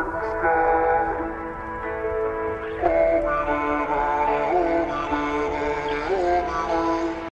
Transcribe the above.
understand.